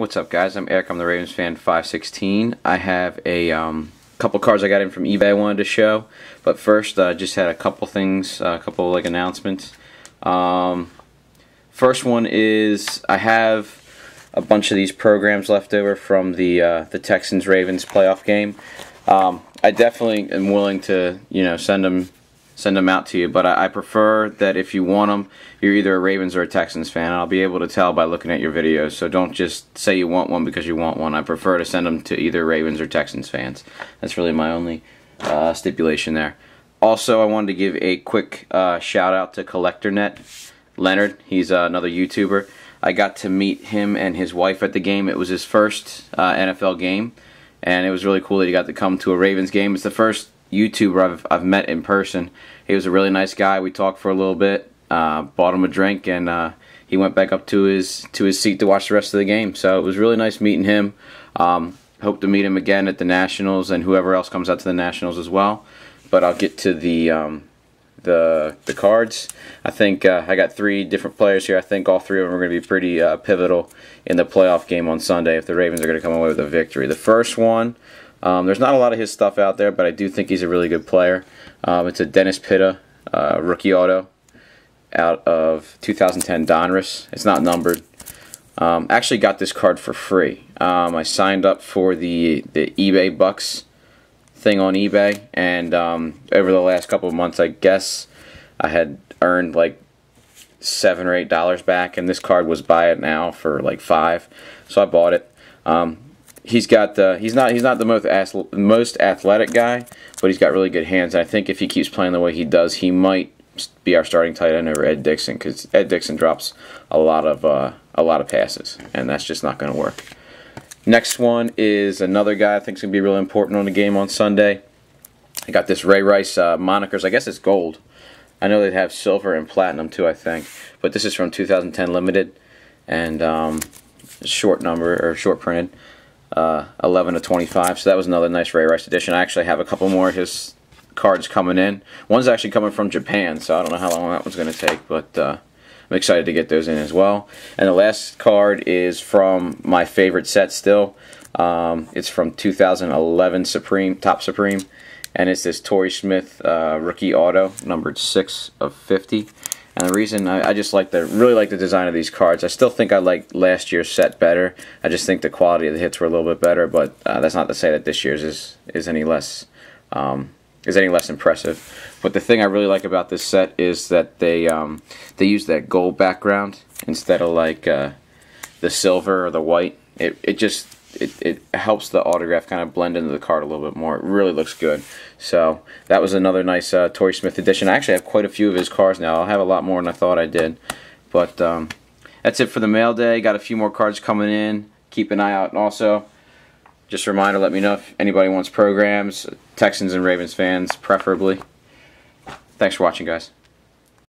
What's up, guys? I'm Eric. I'm the Ravens fan 516. I have a um, couple cards I got in from eBay I wanted to show, but first, I uh, just had a couple things, uh, a couple like announcements. Um, first one is I have a bunch of these programs left over from the uh, the Texans Ravens playoff game. Um, I definitely am willing to you know send them send them out to you. But I, I, prefer that if you want them, you're either a Ravens or a Texans fan. I'll be able to tell by looking at your videos. So don't just say you want one because you want one. I prefer to send them to either Ravens or Texans fans. That's really my only uh, stipulation there. Also, I wanted to give a quick uh, shout out to CollectorNet Leonard. He's uh, another YouTuber. I got to meet him and his wife at the game. It was his first uh, NFL game, and it was really cool that he got to come to a Ravens game. It's the first YouTuber I've, I've met in person. He was a really nice guy. We talked for a little bit, uh, bought him a drink, and uh, he went back up to his to his seat to watch the rest of the game. So it was really nice meeting him. Um, hope to meet him again at the Nationals and whoever else comes out to the Nationals as well. But I'll get to the um, the the cards. I think uh, I got three different players here. I think all three of them are going to be pretty uh, pivotal in the playoff game on Sunday if the Ravens are going to come away with a victory. The first one um, there's not a lot of his stuff out there, but I do think he's a really good player. Um, it's a Dennis Pitta uh, rookie auto out of 2010 Donruss. It's not numbered. Um, actually got this card for free. Um, I signed up for the, the eBay Bucks thing on eBay, and um, over the last couple of months, I guess I had earned like seven or eight dollars back, and this card was buy it now for like five, so I bought it. Um, he's got the he's not he's not the most most athletic guy, but he's got really good hands. And I think if he keeps playing the way he does, he might be our starting tight end over Ed Dickson because Ed Dickson drops a lot of uh, a lot of passes, and that's just not going to work. Next one is another guy I think is going to be really important on the game on Sunday. I got this Ray Rice uh, monikers. I guess it's gold. I know they have silver and platinum too. I think, but this is from 2010 limited, and um, short number or short printed uh, 11 to 25. So that was another nice Ray Rice edition. I actually have a couple more of his cards coming in. One's actually coming from Japan, so I don't know how long that one's going to take, but uh, I'm excited to get those in as well. And the last card is from my favorite set still. Um, it's from 2011 Supreme Topps Supreme, and it's this Torrey Smith uh, rookie auto, numbered 6 of 50. And the reason I, I, just like the really like the design of these cards. I still think I like last year's set better. I just think the quality of the hits were a little bit better, but uh, that's not to say that this year's is is any less um, is any less impressive. But the thing I really like about this set is that they um, they use that gold background instead of like uh, the silver or the white. It it just it, it helps the autograph kind of blend into the card a little bit more. It really looks good. So that was another nice uh, Torrey Smith edition. I actually have quite a few of his cards now. I'll have a lot more than I thought I did. But um, that's it for the mail day. Got a few more cards coming in. Keep an eye out. And also, just a reminder, let me know if anybody wants programs. Texans and Ravens fans, preferably. Thanks for watching, guys.